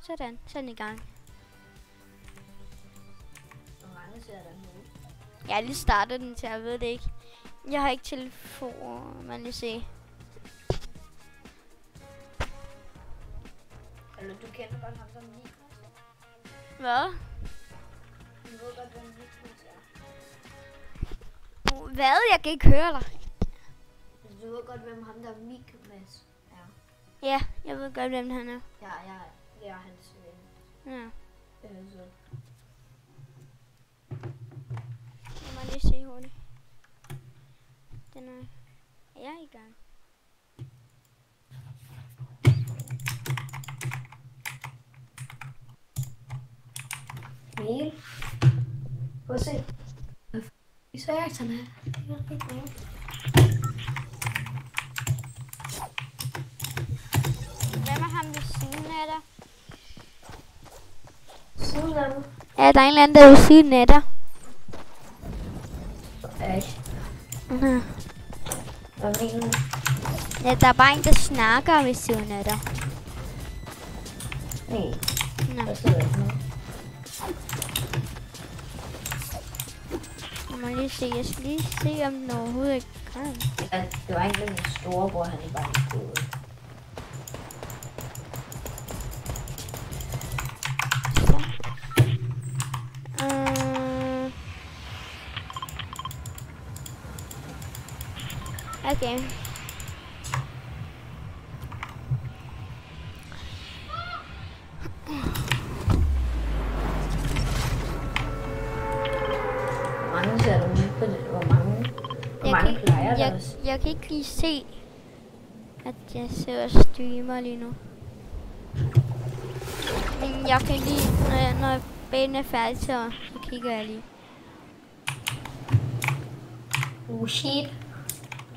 Sådan, sådan i gang. Hvor mange ser der nu? Jeg har lige startet den, så jeg ved det ikke. Jeg har ikke telefon, man lige se. Eller du kender godt ham som Niklas. Hvad? Du ved godt, hvem Niklas er. Hvad? Jeg kan ikke høre dig. Du ved godt, hvem ham der Mikmas er. Ja, jeg ved godt, hvem han er. Ja, jeg, jeg er hans ven. Ja. Øh, så. Jeg må lige se hurtigt. Den er... Jeg er i gang. Emil. Prøv at se. Hvad så sådan her? Det er rigtig godt. Hvem er ham ved siden af dig? Ja, der er en eller anden, der er ved siden af dig. Ikke. Hvad mener du? Ja, der er bare en, der snakker ved siden af dig. Nej, Nå, ikke jeg må lige se. Jeg skal lige se, om den overhovedet er i gang. Ja, det var egentlig min storebror, han i bare. Så. Hvor mange ser du på det? Hvor mange? Hvor Jeg mange kan, plejer jeg, jeg kan ikke lige se, at jeg og streamer lige nu. Men jeg kan lige, når, jeg, når banen er færdig, så, så kigger jeg lige. Oh shit.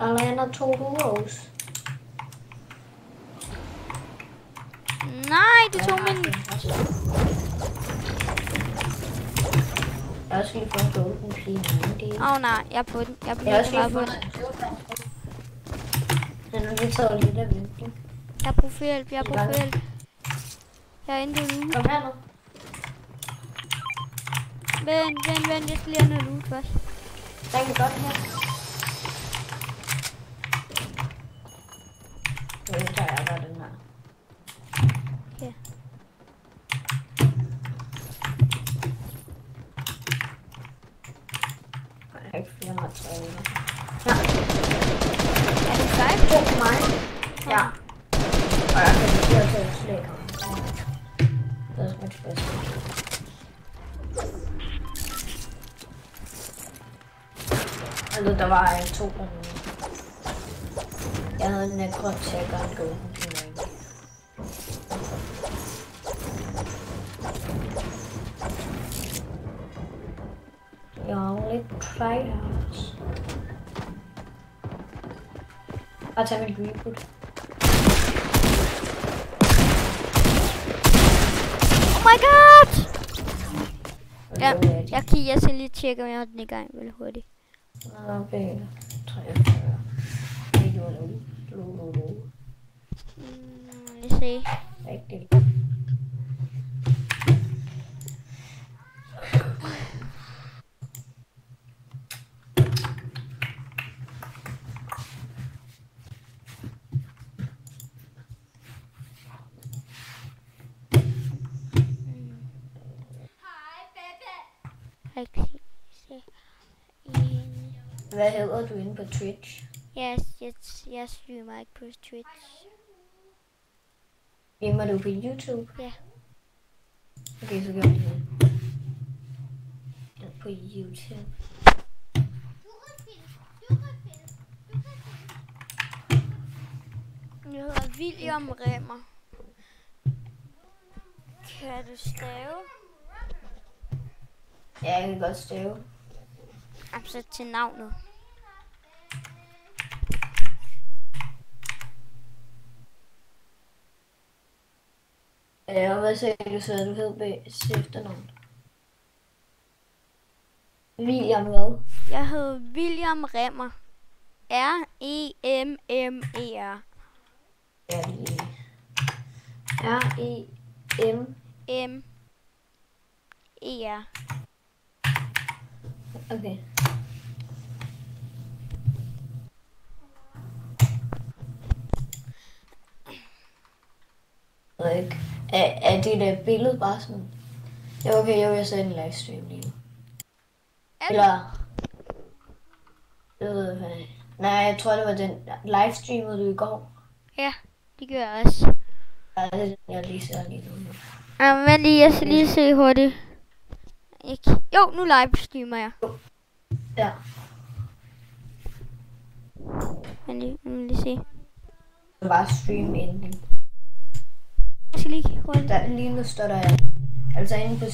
Der lander to heroes. Nej, det tog min... Jeg også lige fået en golden pige en anden del. Åh oh, nej, jeg er på den. Jeg er på Jeg den. Jeg er på den. Den er lige taget lidt af vinklen. Jeg har brug for hjælp. Jeg har brug for hjælp. Jeg er inde på loot. Kom her nu. Vent, vent, vent. Jeg skal lige have noget loot først. Der kan godt her. Var øh, to dernede. Jeg havde en øh, grøn tæk og en golden ring. Jeg har lidt tryhards. Og tage min reboot. Oh my god! Ja, jeg kigger. Jeg skal lige tjekke, om jeg har den i gang vel hurtigt. Okay, 43. Det gjorde nu. Lu, lu, lu. Mm, lad os se. Rigtigt. Rigtig. Se. En. Hvad inde på Twitch? Jeg, jeg, jeg streamer ikke på Twitch. Gemmer du på YouTube? Ja. Okay, så gør vi det. Ja, På YouTube. Jeg hedder William Remmer. Kan du stave? Ja, jeg kan godt stave. Altså til navnet. Ja, og hvad sagde du så, du hed bag efternavn? William hvad? Jeg hedder William Remmer. R-E-M-M-E-R. R-E. R-E. M. M. E R. Okay. Jeg ved ikke. Er, er dit uh, billede bare sådan? Ja, okay, jo, jeg ser en livestream lige nu. Er det? Eller... Jeg ved hvad. Nej, jeg tror, det var den livestreamede du i går. Ja, det gør jeg også. Ja, det er den, jeg lige ser lige nu. Ja, men lige, jeg skal lige se hurtigt. Ikke. Jo, nu livestreamer jeg. Ja. Vent lige, vil lige se. Det var stream ending. Jeg skal lige kigge hurtigt. Der, lige nu står der... Altså inde på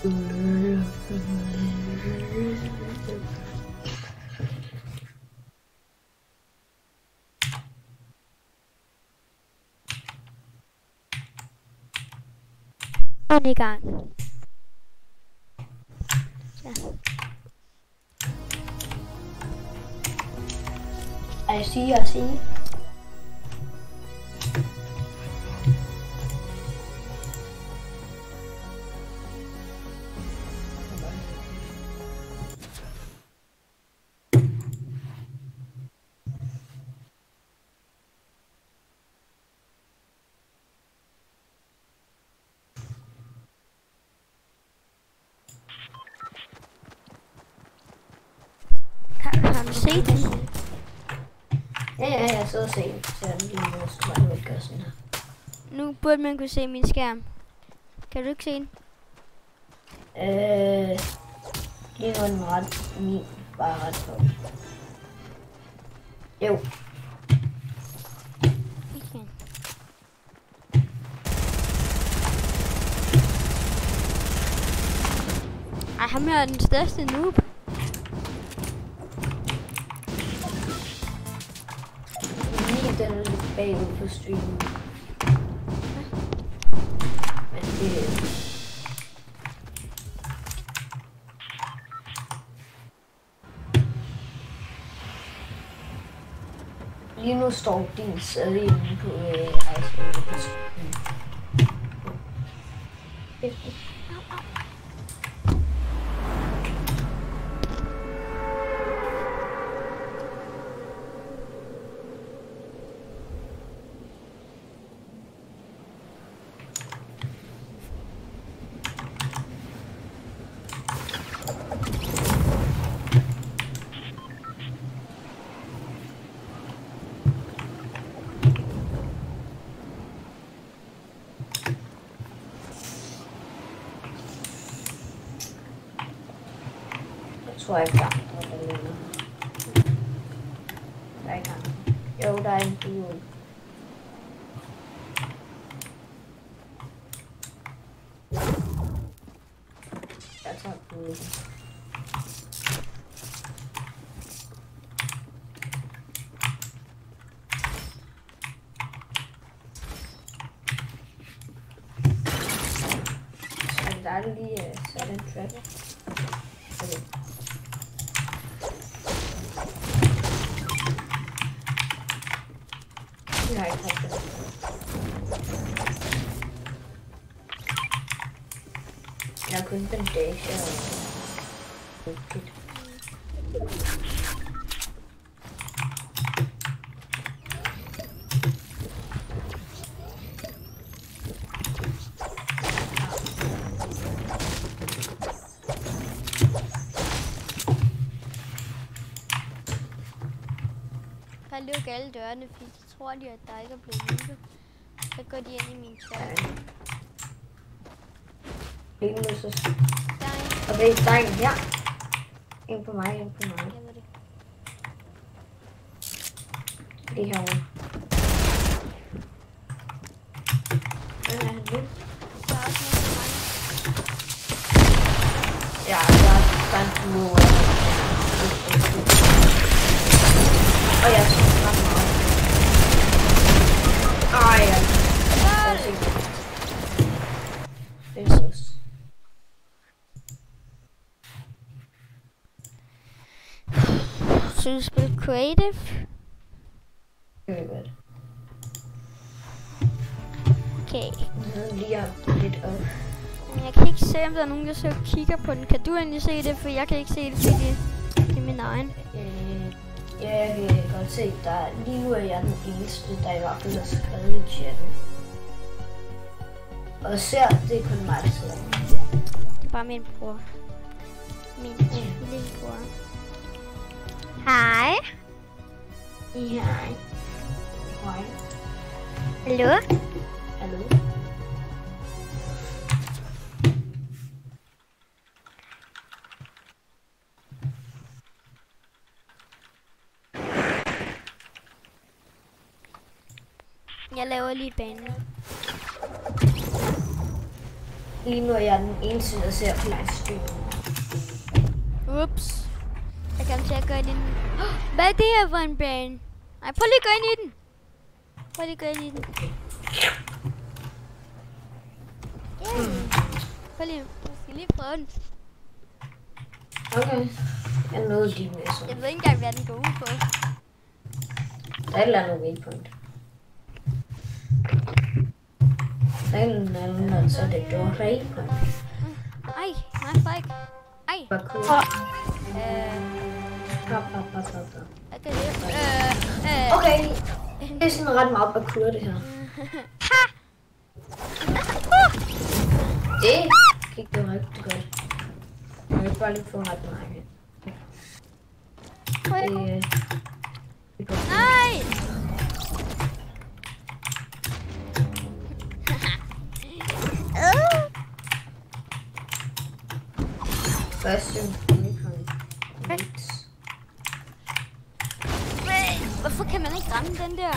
streamen står der stream ending. Nu er den i gang. Set den? Ja, ja, jeg sidder og ser den lige nu, så man vil gøre sådan her. Nu burde man kunne se min skærm. Kan du ikke se den? Øh, lige nu er den ret, min bare ret på. Jo, Ikke. Ej, ham er den største noob. Den er lidt bagud på streamen. Men det, Lige nu står din stadig inde på øh, Iceland på streamen. Jeg tror ikke, der er andre, der ligger. Der er ikke andre. Jo, der er en duo. Jeg tager duo. Så der er lige uh, sat en trap. Okay. Nej, ikke rigtig. Jeg har Bare luk alle dørene, fordi de tror de, at der ikke er blevet lukket. Så går de ind i min chat problemløses. Okay, der er en her. En på mig, en på mig. Det her herovre. Creative? Er godt. Okay. Lige lidt op. Jeg kan ikke se, om der er nogen, der så kigger på den. Kan du egentlig se det? For jeg kan ikke se det, fordi det er min egen. Øh, ja, jeg kan godt se, der lige nu er jeg den eneste, der i hvert fald har skrevet i chatten. Og ser, det er kun mig, der sidder. Det er bare min bror. Min lillebror. Hej. Ja. Hej. Hallo? Hallo? Jeg laver lige banen. Lige nu er jeg den eneste, der ser på livestream. Ups. Jeg kan til at gå ind i den. Hvad er det her for en bane? Nej, prøv lige at gå ind i den. Prøv lige at gå ind i den. Yeah. Prøv lige. Jeg skal lige prøve den. Okay. Jeg nåede lige med så. Jeg ved ikke engang, hvad den går ud på. Der er et eller andet waypoint. Der er en anden, og så er det dog waypoint. Ej, nej, Frederik. Ej. Hvad cool. Øh, Hop, hop. hvad gør det? Øh, øh. Okay, det er sådan ret meget parkour, det her. Det gik jo rigtig godt. Jeg vil bare lige få ret mange. Det, at- øh, det går. Nej! Første. Men Hvorfor kan man ikke ramme den der?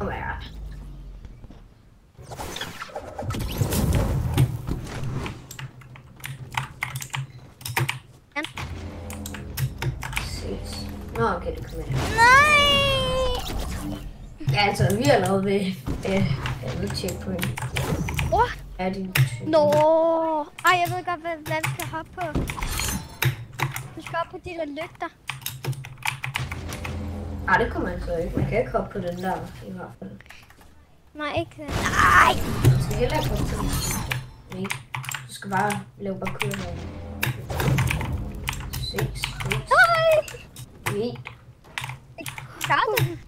Ja. Ses. Nå, okay, det kommer her. Nej! Ja, altså, vi er lavet ved øh, andet checkpoint. What? Er det Nå! Ej, jeg ved godt, hvad, hvad vi skal hoppe på. Vi skal op på de der lygter. Ej, det kommer altså ikke. Man kan ikke hoppe på den der, i hvert fald. Nej, ikke den. Nej! Man skal heller ikke hoppe på den. Nej. Du skal bare lave parkour her. Ses. Nej! Nej. Gør den?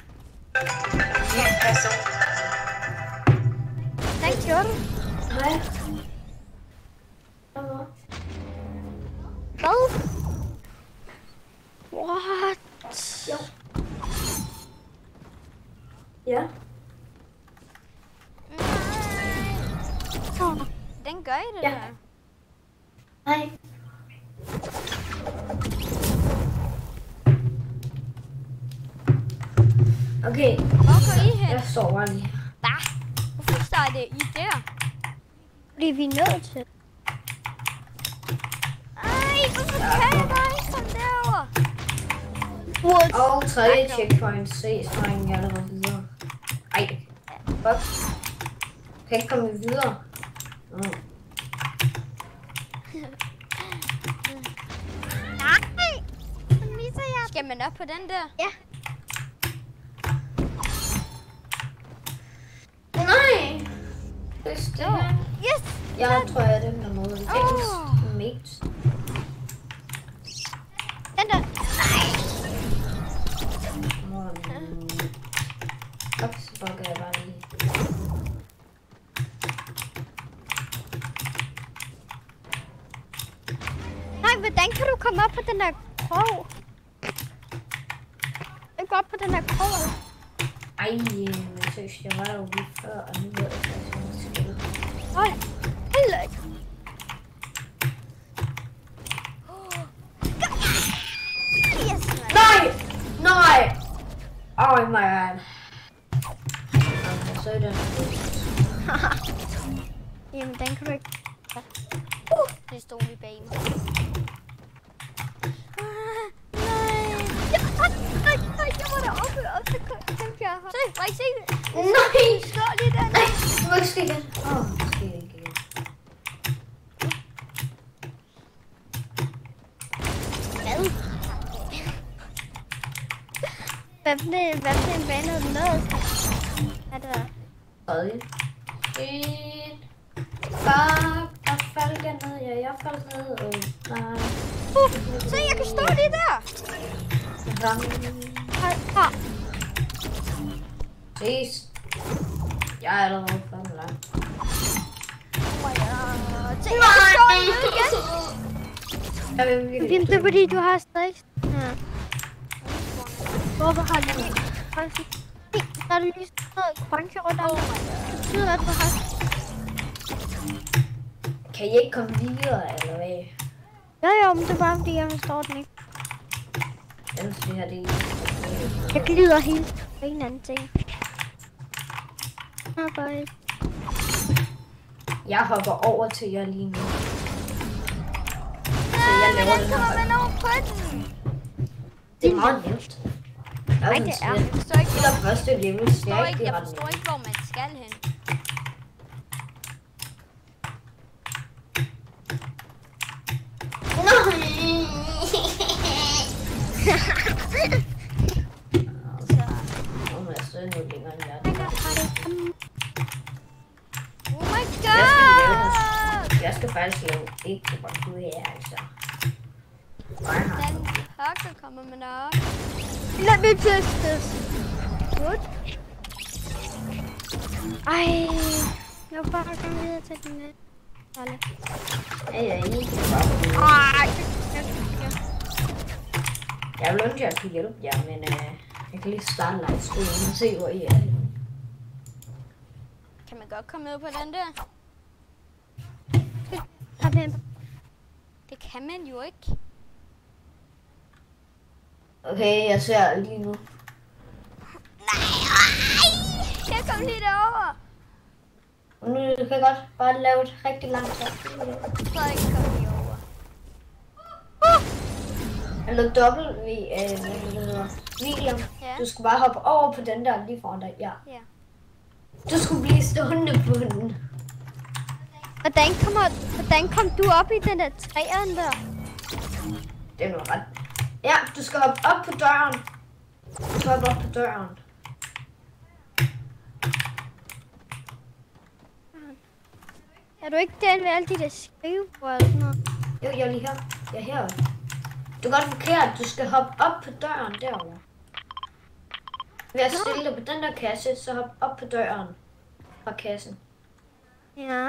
Den gjorde du. Hej. Vi er nødt til. Ej, hvorfor kan jeg bare ikke komme derover? What? Og tredje checkpoint ses, drenge, jeg er allerede videre. Ej, fuck. Kan ikke komme videre. Nå. Nej! Så misser jeg. Skal man op på den der? Ja. Nej! Det er stille. Yes! Jeg tror, jeg er den, der måde. Åh. Mate. Den der. Nej! Så fucker jeg bare lige. Nej, hvordan kan du komme op på den der krog? Ikke op på den der krog. Ej, men seriøst, jeg var jo lige før, og nu ved jeg hvad jeg skal spille. Nej, heller ikke. Yes, man. Nej! Nej! Oh my god. Okay, så er den. Jamen, den kan du ikke. Uh, det stod lige bag mig. Ah, Nej. Ja, nej, nej, nej, jeg var deroppe, og så kæmpe jeg. Se, må I se det? Nej! Står lige der. Nej, du må ikke igen. Åh, oh, ske ikke igen. Hvad? Hvad for det, hvad for en bane er den nået? Er det der? Tredje. En. Fuck, jeg faldt ned. Ja, jeg faldt ned. Og nej. Uh, se, jeg kan stå lige der. Rang. Her, her. Ses. Jeg er allerede faldet langt. Oh my god. Se, jeg kan stå lige igen. Jamen, det er fordi, du har stress. Ja. Hvorfor har du. Se, der er lige sådan noget grønke rundt om. Det betyder, at du har... Kan I ikke komme videre, eller hvad? Jo, jo, men det er bare fordi, jeg forstår den ikke. Ellers det her, det Jeg glider helt på en anden ting. Arbejde. Jeg hopper over til jer lige nu. Så jeg laver den her kommer hånd. man over på den? Det er meget nemt. Nej, det er. Jeg forstår er ikke, hvor man skal hen. Jeg skal faktisk lave et på her, altså. Den pokker kommer man op. Let me test this. Good. Ej, jeg vil bare komme videre til den næste. Alle. Ja, ja, blive- Ej. Jeg vil ønske, at jeg kunne hjælpe jer, men øh, jeg kan lige starte livestreamen og se, hvor I er. Kan man godt komme ned på den der? Hen. Det kan man jo ikke. Okay, jeg ser lige nu. Nej, ej! Jeg kom lige derover. Og nu kan jeg godt bare lave et rigtig langt hop. Frederik kom lige over. Eller dobbelt V, øh, hvad det hedder. William, Ja. du skal bare hoppe over på den der lige foran dig. Ja. Ja. Du skulle blive stående på den. Hvordan, kommer, hvordan kom du op i den der træerne der? Det er ret. Ja, du skal hoppe op på døren. Du skal hoppe op på døren. Er du ikke den med alle de der skrivebord og sådan noget? Jo, jeg er lige her. Jeg er heroppe. Du er godt forkert. Du skal hoppe op på døren derovre. Ved at stille dig på den der kasse, så hop op på døren fra kassen. Ja.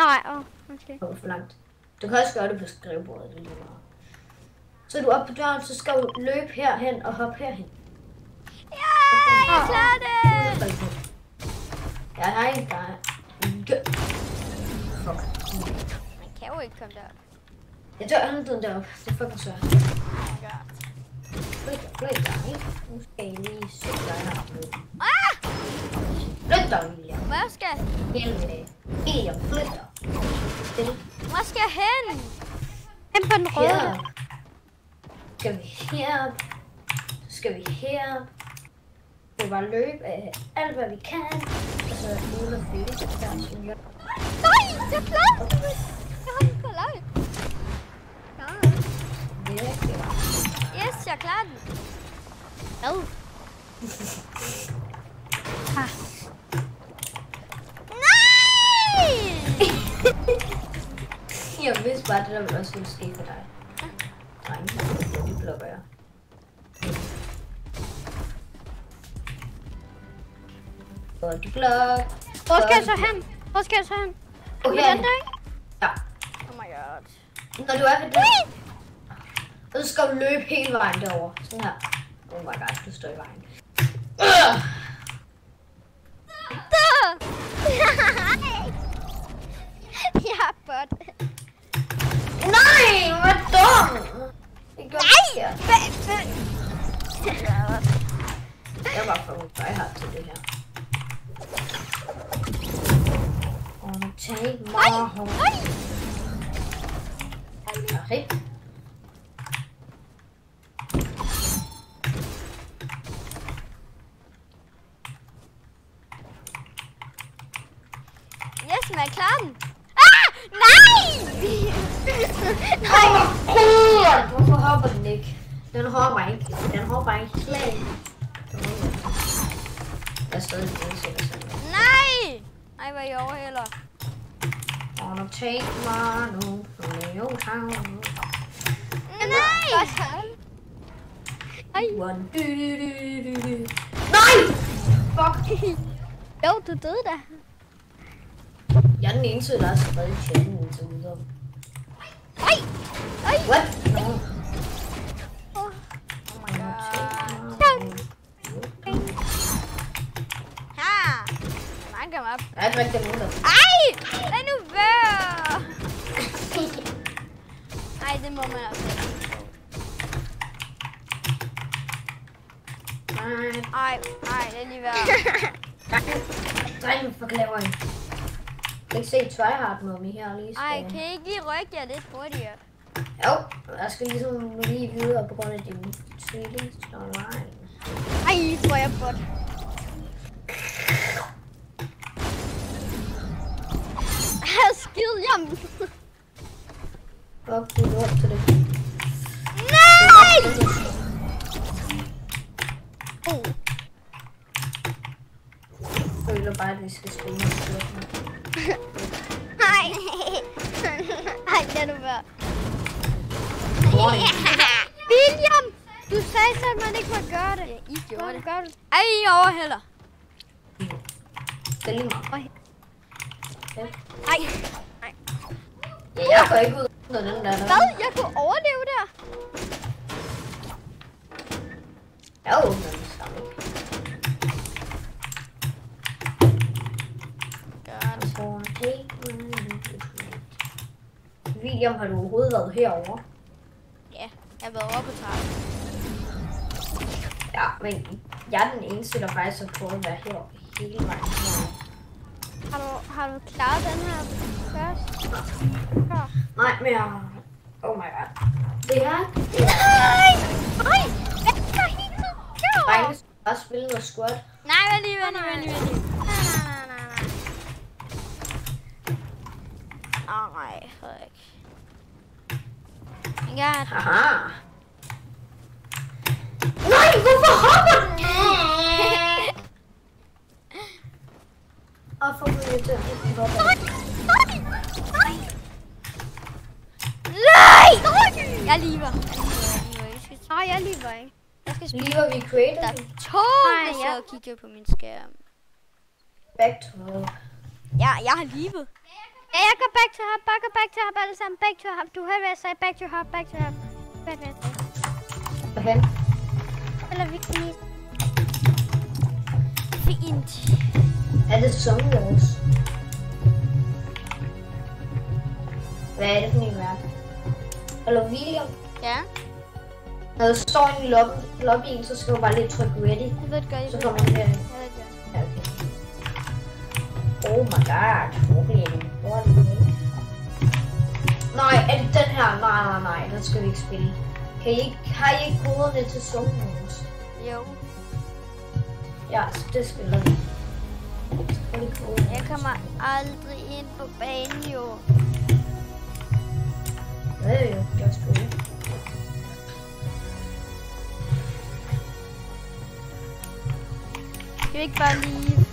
Nej, åh, oh, okay. Det var for langt. Du kan også gøre det på skrivebordet. Det lige meget. Så er du oppe på døren, så skal du løbe herhen og hoppe herhen. Ja, jeg klarer det! Ja, nej, er... Gø- Fuck. Man kan jo ikke komme derop. Jeg dør tiden deroppe. Det er fucking svært. Oh my god. Flyt dig, ikke? Nu skal jeg lige sætte dig her. Ah! Hvor jeg skal? Helvede. William, flyt dig. Til Hvor skal jeg hen? Hen på den røde. her. der. Skal vi her? Så skal vi her. Vi bare løbe af alt, hvad vi kan. Og så uden at flytte der, som jeg... Nej, jeg klarede det. Jeg har den er ikke Yes, jeg klarede den. Hvad? Ah. Nej! Jeg vidste bare, det der ville også ville ske for dig. Dreng, det blokker jeg. Body block. Hvor skal jeg så hen? Hvor skal jeg så hen? Okay. Med den der, ikke? Ja. Oh my god. Når du er ved den, så skal du løbe hele vejen derover. Sådan her. Oh my god, du står i vejen. Var for tryhard til det her. Wanna take my home. Okay. Yes, man, klar den. Ah! Nej! Nej! Hvorfor hopper den ikke? Den hopper ikke. Den hopper ikke slet ikke. Jeg er stadig ikke sikker selv. Nej! Ej, hvor I overhælder. Wanna take my home from the old town. Nej! Ej, One. Du, du, du, du, du. Nej! Fuck. jo, du døde da. Jeg er den eneste, der har skrevet i chatten indtil videre. Ej! Ej! What? No. Oh. Oh my god. Man kan op. Der er ikke rigtig nogen, der... Ej! Lad nu være! Ej, det må man altså ikke. Nej, Ej, ej, lad lige dreng, hvad laver I? Jeg kan ikke se tryhard mommy her lige. Ej, kan I ikke lige rykke jer lidt hurtigere? Jo, jeg skal ligesom lige videre på grund af din online. Ej, tror jeg bot. Jam. Fuck, du er til det. Nej! Oh. Jeg føler bare, at vi skal spille med. Nej. Ej, lad nu være. Warning. William, du sagde selv, at man ikke må gøre det. Ja, I gjorde det. gør du det? Ej, I overhælder. Det er lige meget. Ej. Jeg går ikke ud under den der. Hvad? Jeg kunne overleve der. Jeg åbner den samme. William, har du overhovedet været herovre? Ja, jeg har været oppe på trappen. Ja, men jeg er den eneste, der faktisk har prøvet at være heroppe hele vejen. herover. Har du, klaret den her først? Ja. Nej, men jeg... Oh my god. Det her, er... Nej! Ej! Hvad er helt gjort? Drenge skal bare spille noget squat. Nej, vent lige, vent lige, vent lige, vent lige. Nej, nej, nej, nej. Nej, Haha. Nej, hvorfor hopper den? Åh, for at til. Nej! Jeg lever. Lever. Nej, jeg lever ikke. jeg skal spille. Lige var vi created. Der er to, der sidder og kigger på min skærm. Back to Ja, jeg har levet. Ja, jeg går back to hub, back, back to hub alle sammen. Back to hub. Du hørte, hvad jeg sagde. Back to hub, back to hub. Hvad jeg sagde. Hvorhen? Eller vi kan lige... Fint. Er det Sunwars? Hvad er det for en verden? Eller William? Ja, Når du står inde i lobby, lobbyen, så skal du bare lige trykke ready. jeg ved det godt. Jeg Så kommer den her. Jeg ved det godt. Ja, okay. Oh my god. Okay. Hvor er det henne? Nej, er det den her? Nej, nej, nej. Den skal vi ikke spille. Kan I ikke, har I ikke koderne til Sunwars? Jo, Ja, så det spiller vi. Jeg kommer aldrig ind på banen, jo. Det er jo just weird. Skal vi ikke bare lige...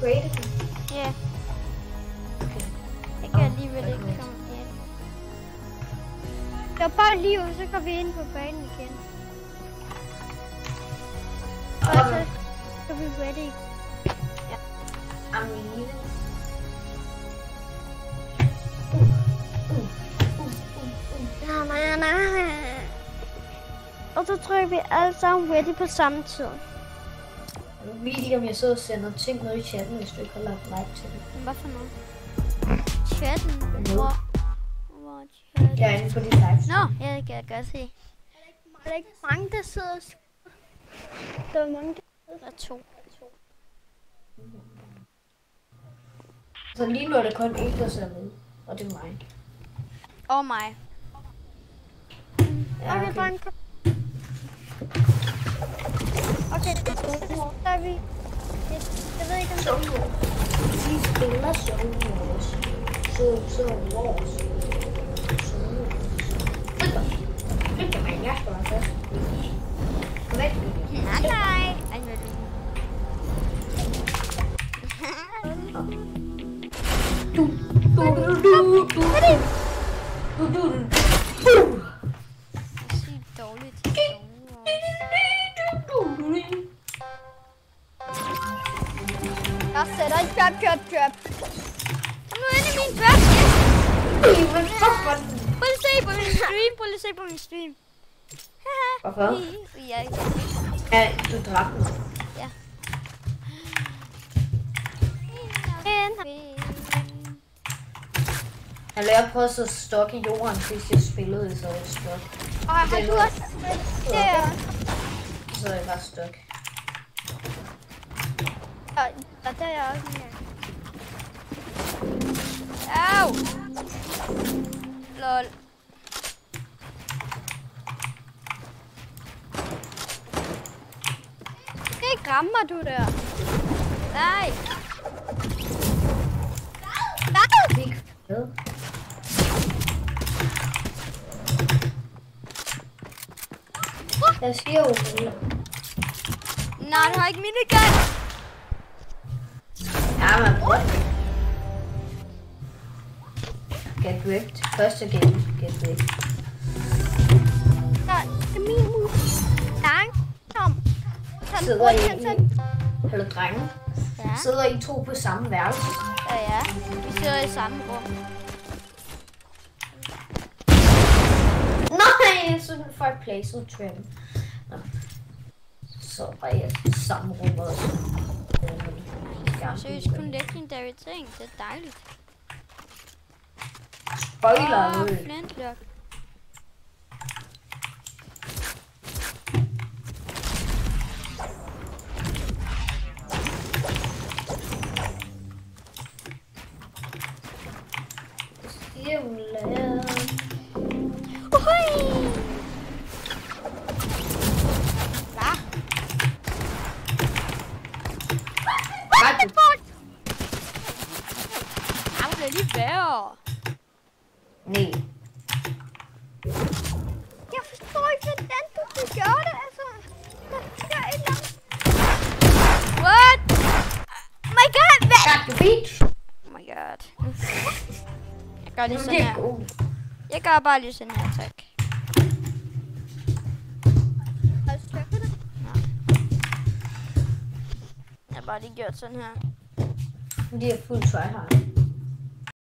Created den. Ja, Okay. jeg kan alligevel ikke komme ind. Var bare lige så går vi ind på banen igen. Og så skal vi ready. I'm leaving. Og så trykker vi alle sammen ready på samme tid. William, jeg sidder og sender ting ned i chatten, hvis du ikke har lagt like til det. Hvad for noget? Chatten? Hvor? Hvor chatten? Jeg er inde på dit live. Nå, ja, det kan jeg godt se. Er der ikke mange, der sidder og Der var mange, Der er to. Så lige nu er der kun en, der ser med. Og det er mig. Og mig. der okay. kom. Okay, der er vi. Jeg, jeg ved ikke, om Så vi spiller Wars. Så, så Wars. Flyt dig. Flyt dig, mand. Jeg Good night. Asi i drop, drop, i min drop, Politi på min stream, stream. Hvorfor? Ja, Ja, du dræbte mig. Jeg lavede på at sidde stok i jorden, sidst jeg spillede så et stok. Og har Det du også der? Så jeg bare stok. Og, og der er jeg også en gang. Au. Lol. Det rammer du der. Nej. Nej! Fik hvad? Jeg siger jo mere. Nej, du har ikke minigun. Ja, men what? Get wrecked. Første game. Get wrecked. Nej, det er Kom, Sidder rundt I, eller drenge, Ja. sidder I to på samme værelse? Ja, ja. Vi sidder i samme rum. Nej, jeg synes, folk placed trim. Nå. Så var jeg i samme rum også. Seriøst, kun legendary ting. Det er dejligt. Spoiler Åh, oh, flintlock. Jeg gør bare lige sådan her, tak. Har du stykket det? Jeg har bare lige gjort sådan her. Det er fuld tryhard.